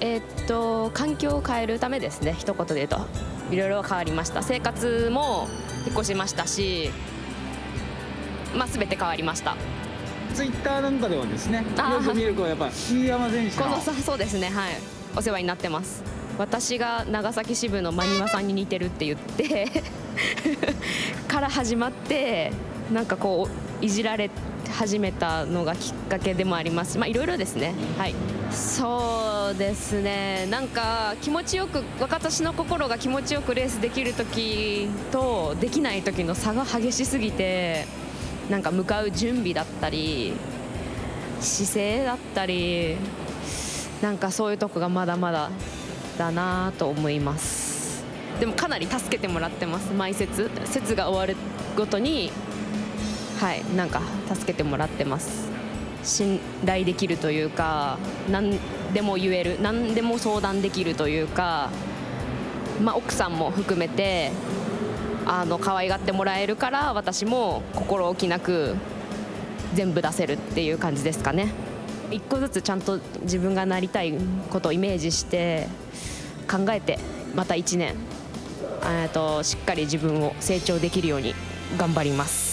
えー、っと環境を変えるためですね一言で言うと。いろいろ変わりました。生活も引っ越しましたしまあ全て変わりました。ツイッターなんかではですねよく見る子はやっぱ飯山選手の。そうそうですねはい。お世話になってます。私が長崎支部の真庭さんに似てるって言って から始まってなんかこういじられ始めたのがきっかけでもあります。まあいろいろですね。はいそうですね。なんか気持ちよく私の心が気持ちよくレースできる時とできない時の差が激しすぎてなんか向かう準備だったり姿勢だったりなんかそういうとこがまだまだだなと思います。でもかなり助けてもらってます。毎節節が終わるごとにはいなんか助けてもらってます。信頼できるというか何でも言える何でも相談できるというか、まあ、奥さんも含めてあの可愛がってもらえるから私も心置きなく全部出せるっていう感じですかね。一個ずつちゃんと自分がなりたいことをイメージして考えてまた1年としっかり自分を成長できるように頑張ります。